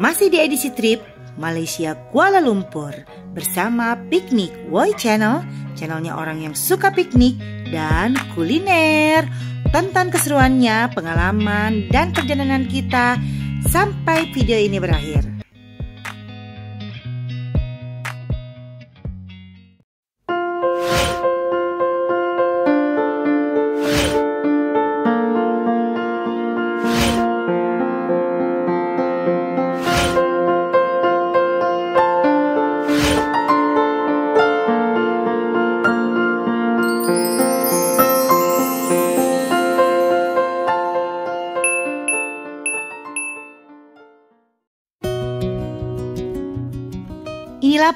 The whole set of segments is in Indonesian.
Masih di edisi trip Malaysia Kuala Lumpur bersama Piknik Woi Channel, channelnya orang yang suka piknik dan kuliner. Tonton keseruannya, pengalaman, dan perjalanan kita sampai video ini berakhir.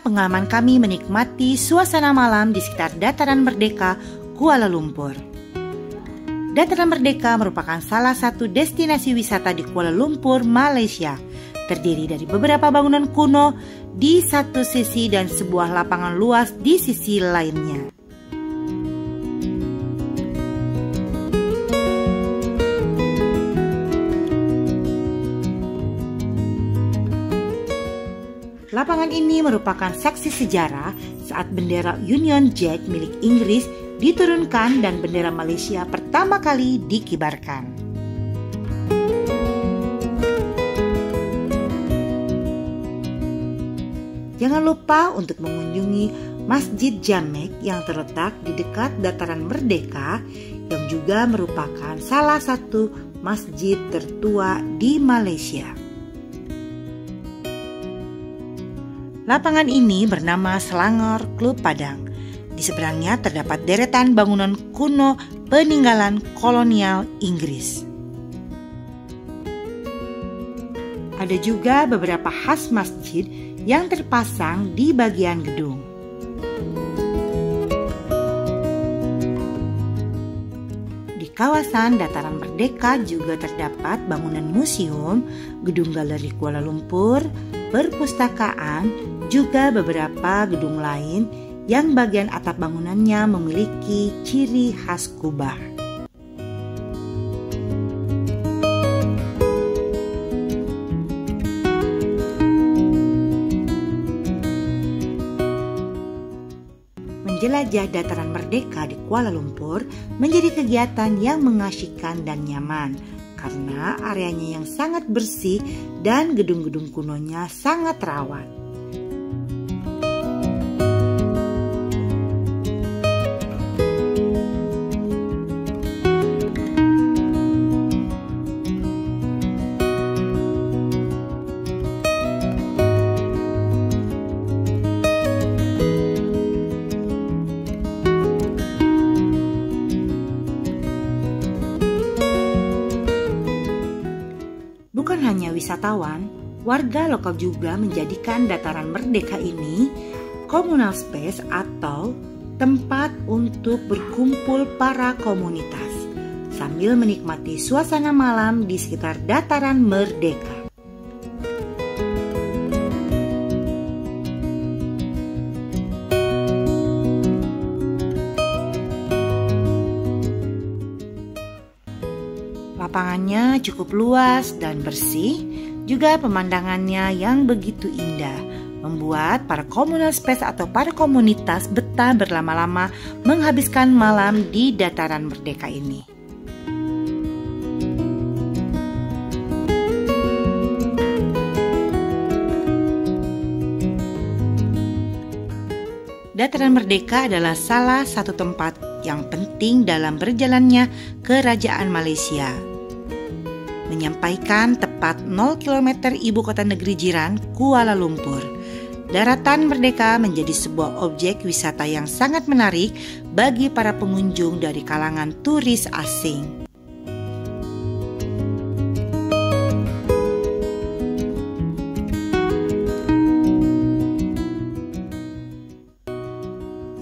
Pengalaman kami menikmati suasana malam di sekitar Dataran Merdeka, Kuala Lumpur. Dataran Merdeka merupakan salah satu destinasi wisata di Kuala Lumpur, Malaysia. Terdiri dari beberapa bangunan kuno di satu sisi dan sebuah lapangan luas di sisi lainnya. Lapangan ini merupakan saksi sejarah saat bendera Union Jack milik Inggris diturunkan dan bendera Malaysia pertama kali dikibarkan. Jangan lupa untuk mengunjungi Masjid Jamek yang terletak di dekat Dataran Merdeka yang juga merupakan salah satu masjid tertua di Malaysia. Lapangan ini bernama Selangor Klub Padang. Di seberangnya terdapat deretan bangunan kuno peninggalan kolonial Inggris. Ada juga beberapa khas masjid yang terpasang di bagian gedung. Di kawasan Dataran Merdeka juga terdapat bangunan museum, gedung galeri Kuala Lumpur, perpustakaan, juga beberapa gedung lain yang bagian atap bangunannya memiliki ciri khas kubah. Menjelajah dataran merdeka di Kuala Lumpur menjadi kegiatan yang mengasyikkan dan nyaman karena areanya yang sangat bersih dan gedung-gedung kunonya sangat rawat. Wisatawan, warga lokal juga menjadikan dataran merdeka ini communal space atau tempat untuk berkumpul para komunitas sambil menikmati suasana malam di sekitar dataran merdeka. Cukup luas dan bersih, juga pemandangannya yang begitu indah, membuat para communal space atau para komunitas betah berlama-lama menghabiskan malam di dataran merdeka ini. Dataran Merdeka adalah salah satu tempat yang penting dalam berjalannya kerajaan Malaysia. Menyampaikan tepat 0 km ibu kota negeri jiran Kuala Lumpur. Daratan Merdeka menjadi sebuah objek wisata yang sangat menarik bagi para pengunjung dari kalangan turis asing.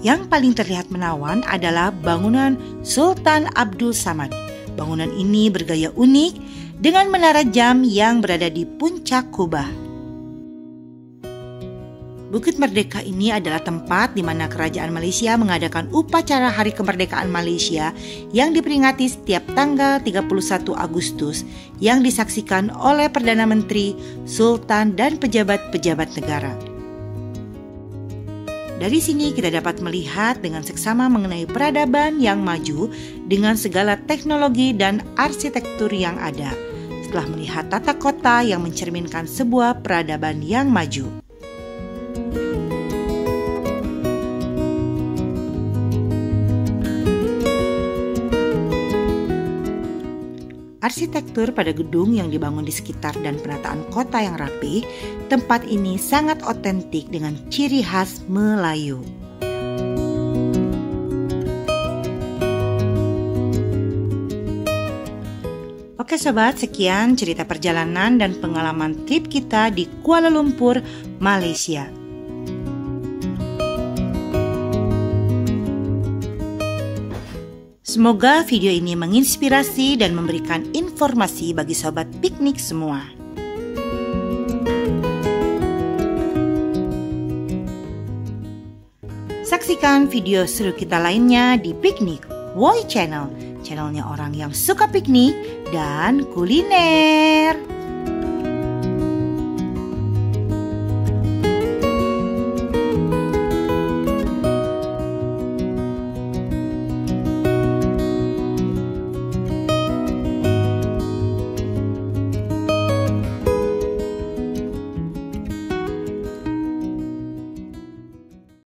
Yang paling terlihat menawan adalah bangunan Sultan Abdul Samad. Bangunan ini bergaya unik dengan menara jam yang berada di puncak kubah. Bukit Merdeka ini adalah tempat di mana kerajaan Malaysia mengadakan upacara Hari Kemerdekaan Malaysia yang diperingati setiap tanggal 31 Agustus yang disaksikan oleh Perdana Menteri, Sultan, dan pejabat-pejabat negara. Dari sini kita dapat melihat dengan seksama mengenai peradaban yang maju dengan segala teknologi dan arsitektur yang ada. Setelah melihat tata kota yang mencerminkan sebuah peradaban yang maju. Arsitektur pada gedung yang dibangun di sekitar dan penataan kota yang rapi, tempat ini sangat otentik dengan ciri khas Melayu. Oke sobat, sekian cerita perjalanan dan pengalaman trip kita di Kuala Lumpur, Malaysia. Semoga video ini menginspirasi dan memberikan informasi bagi sobat piknik semua. Saksikan video seru kita lainnya di Piknik Woi Channel, channelnya orang yang suka piknik dan kuliner.